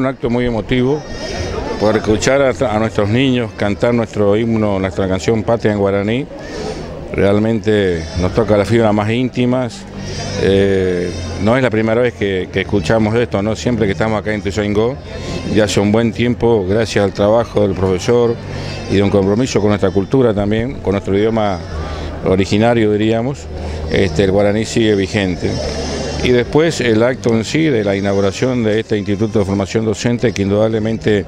Un acto muy emotivo por escuchar a, nuestros niños cantar nuestro himno, nuestra canción Patria en guaraní. Realmente nos toca las fibras más íntimas. Eh, no es la primera vez que, escuchamos esto, ¿no? siempre que estamos acá en Tuzaingó, ya hace un buen tiempo, gracias al trabajo del profesor y de un compromiso con nuestra cultura también, con nuestro idioma originario diríamos, este, el guaraní sigue vigente. Y después el acto en sí de la inauguración de este Instituto de Formación Docente, que indudablemente,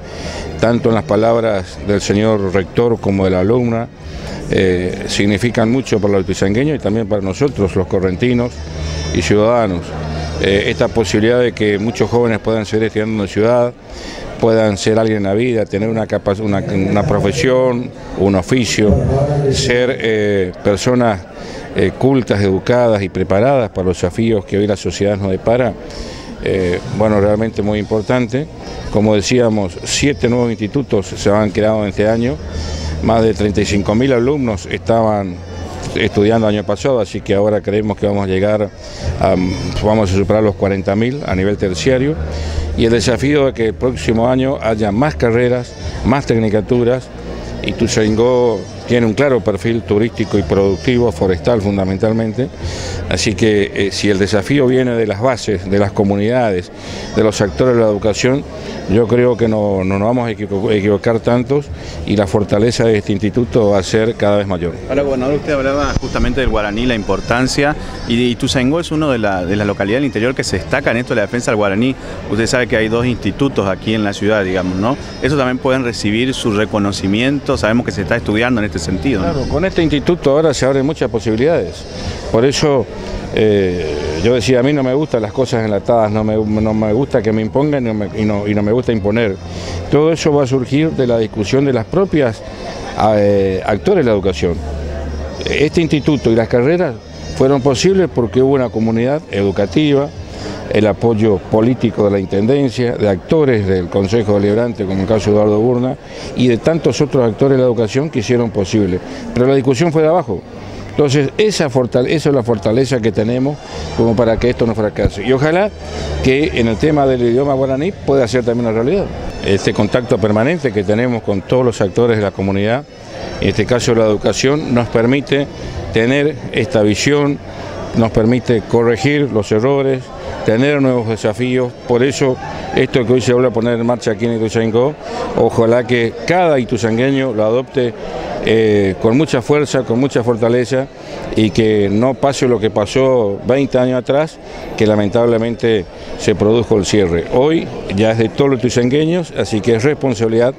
tanto en las palabras del señor rector como de la alumna, eh, significan mucho para los pisangueños y también para nosotros, los correntinos y ciudadanos. Eh, esta posibilidad de que muchos jóvenes puedan seguir estudiando en la ciudad, puedan ser alguien en la vida, tener una, una, profesión, un oficio, ser eh, personas eh, cultas, educadas y preparadas para los desafíos que hoy la sociedad nos depara, eh, bueno, realmente muy importante. Como decíamos, siete nuevos institutos se han creado en este año, más de 35.000 alumnos estaban estudiando año pasado, así que ahora creemos que vamos a llegar, a, vamos a superar los 40.000 a nivel terciario y el desafío de que el próximo año haya más carreras, más tecnicaturas y Tuzaingó tiene un claro perfil turístico y productivo, forestal fundamentalmente, así que eh, si el desafío viene de las bases, de las comunidades, de los actores de la educación, yo creo que no, nos vamos a equivocar tantos y la fortaleza de este instituto va a ser cada vez mayor. Ahora, gobernador, usted hablaba justamente del guaraní, la importancia, y, y es uno de, las localidades del interior que se destaca en esto de la defensa del guaraní. Usted sabe que hay dos institutos aquí en la ciudad, digamos, ¿no? Eso también pueden recibir su reconocimiento, sabemos que se está estudiando en este sentido. Claro, con este instituto ahora se abren muchas posibilidades. Por eso eh, yo decía, a mí no me gustan las cosas enlatadas, no me, no me gusta que me impongan y no, y no, me gusta imponer. Todo eso va a surgir de la discusión de las propias eh, actores de la educación. Este instituto y las carreras fueron posibles porque hubo una comunidad educativa, el apoyo político de la Intendencia, de actores del Consejo Deliberante, como el caso de Eduardo Burna, y de tantos otros actores de la educación que hicieron posible. Pero la discusión fue de abajo. Entonces, esa, esa es la fortaleza que tenemos como para que esto no fracase. Y ojalá que en el tema del idioma guaraní pueda ser también una realidad. Este contacto permanente que tenemos con todos los actores de la comunidad, en este caso la educación, nos permite tener esta visión, nos permite corregir los errores, tener nuevos desafíos. Por eso, esto que hoy se vuelve a poner en marcha aquí en Ituzaingó, ojalá que cada ituzaingueño lo adopte eh, con mucha fuerza, con mucha fortaleza y que no pase lo que pasó 20 años atrás, que lamentablemente se produjo el cierre. Hoy ya es de todos los tuisengueños, así que es responsabilidad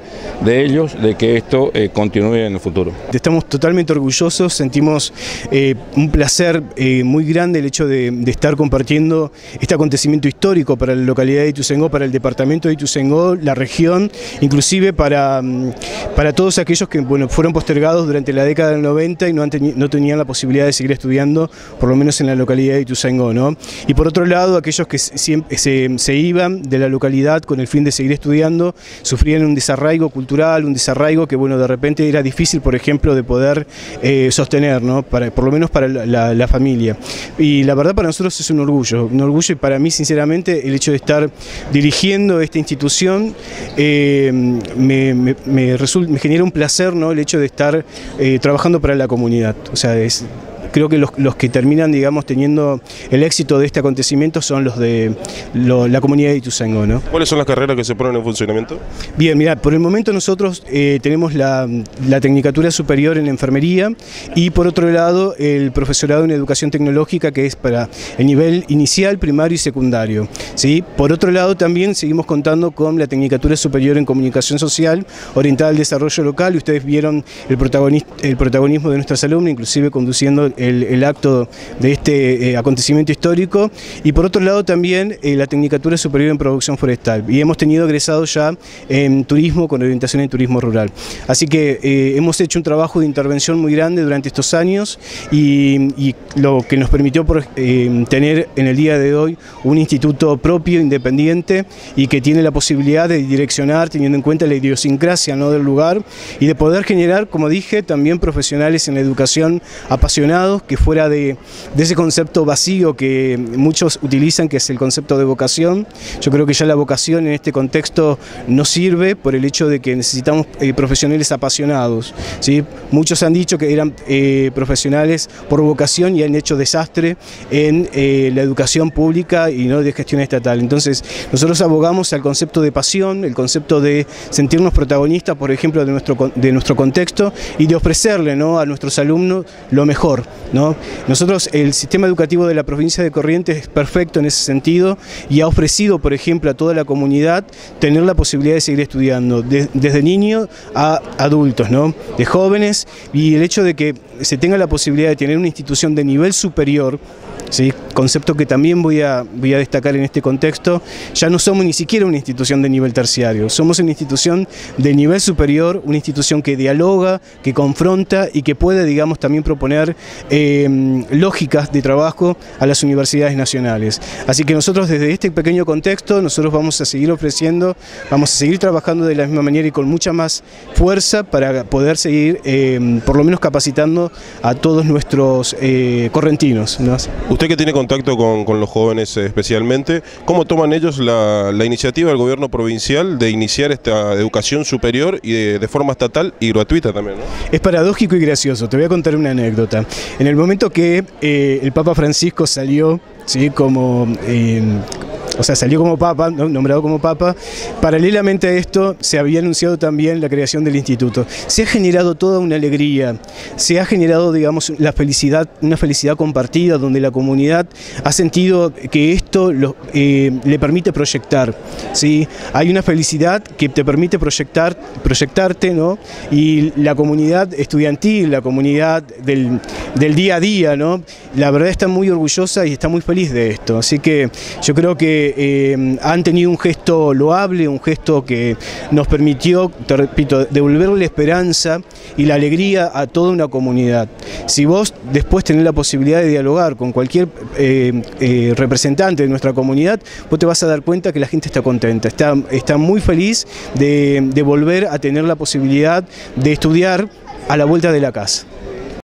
de ellos de que esto eh, continúe en el futuro. Estamos totalmente orgullosos, sentimos eh, un placer muy grande el hecho de, estar compartiendo este acontecimiento histórico para la localidad de Ituzaingó, para el departamento de Ituzaingó, la región, inclusive para, mm, para todos aquellos que bueno, fueron posteriormente durante la década del 90 y no, no tenían la posibilidad de seguir estudiando, por lo menos en la localidad de Ituzaingó. ¿no? Y por otro lado, aquellos que se, iban de la localidad con el fin de seguir estudiando, sufrían un desarraigo cultural, un desarraigo que bueno, de repente era difícil, por ejemplo, de poder eh, sostener, ¿no? para, por lo menos para la, familia. Y la verdad para nosotros es un orgullo, un orgullo y para mí sinceramente el hecho de estar dirigiendo esta institución eh, me, me, me genera un placer ¿no? el hecho de estar eh, trabajando para la comunidad. O sea, es, creo que los, que terminan, digamos, teniendo el éxito de este acontecimiento son los de la comunidad de Ituzaingó, ¿no? ¿Cuáles son las carreras que se ponen en funcionamiento? Bien, mira, por el momento nosotros eh, tenemos la, Tecnicatura Superior en Enfermería y por otro lado el profesorado en Educación Tecnológica que es para el nivel inicial, primario y secundario. ¿sí? Por otro lado también seguimos contando con la Tecnicatura Superior en Comunicación Social orientada al desarrollo local y ustedes vieron el, el protagonismo de nuestras alumnas, inclusive conduciendo el, acto de este eh, acontecimiento histórico y por otro lado también eh, la Tecnicatura Superior en Producción Forestal y hemos tenido egresados ya en turismo con orientación en turismo rural. Así que eh, hemos hecho un trabajo de intervención muy grande durante estos años y, lo que nos permitió tener en el día de hoy un instituto propio, independiente y que tiene la posibilidad de direccionar teniendo en cuenta la idiosincrasia ¿no? del lugar y de poder generar, como dije, también profesionales en la educación apasionados que fuera de, ese concepto vacío que muchos utilizan, que es el concepto de vocación. Yo creo que ya la vocación en este contexto no sirve por el hecho de que necesitamos eh, profesionales apasionados. ¿sí? Muchos han dicho que eran eh, profesionales por vocación y han hecho desastre en eh, la educación pública y no de gestión estatal. Entonces, nosotros abogamos al concepto de pasión, el concepto de sentirnos protagonistas, por ejemplo, de nuestro, de nuestro contexto y de ofrecerle ¿no? a nuestros alumnos lo mejor. ¿No? Nosotros, el sistema educativo de la provincia de Corrientes es perfecto en ese sentido y ha ofrecido, por ejemplo, a toda la comunidad tener la posibilidad de seguir estudiando, desde niños a adultos, ¿no? de jóvenes, y el hecho de que se tenga la posibilidad de tener una institución de nivel superior, ¿sí? concepto que también voy a, voy a destacar en este contexto, ya no somos ni siquiera una institución de nivel terciario, somos una institución de nivel superior, una institución que dialoga, que confronta y que puede, digamos, también proponer eh, lógicas de trabajo a las universidades nacionales. Así que nosotros desde este pequeño contexto, nosotros vamos a seguir ofreciendo, vamos a seguir trabajando de la misma manera y con mucha más fuerza para poder seguir, eh, por lo menos capacitando a todos nuestros eh, correntinos. Que tiene contacto con, los jóvenes especialmente, ¿cómo toman ellos la, iniciativa del gobierno provincial de iniciar esta educación superior y de, forma estatal y gratuita también? Es paradójico y gracioso, te voy a contar una anécdota. En el momento que eh, el Papa Francisco salió ¿sí? como eh, o sea, salió como papa, nombrado como papa. Paralelamente a esto, se había anunciado también la creación del instituto. Se ha generado toda una alegría, se ha generado, digamos, la felicidad, una felicidad compartida, donde la comunidad ha sentido que esto eh, le permite proyectar. ¿sí? Hay una felicidad que te permite proyectar, proyectarte, ¿no? Y la comunidad estudiantil, la comunidad del, día a día, ¿no? La verdad está muy orgullosa y está muy feliz de esto. Así que yo creo que eh, han tenido un gesto loable, un gesto que nos permitió, te repito, devolverle esperanza y la alegría a toda una comunidad. Si vos después tenés la posibilidad de dialogar con cualquier eh, eh, representante de nuestra comunidad, vos te vas a dar cuenta que la gente está contenta, está muy feliz de volver a tener la posibilidad de estudiar a la vuelta de la casa.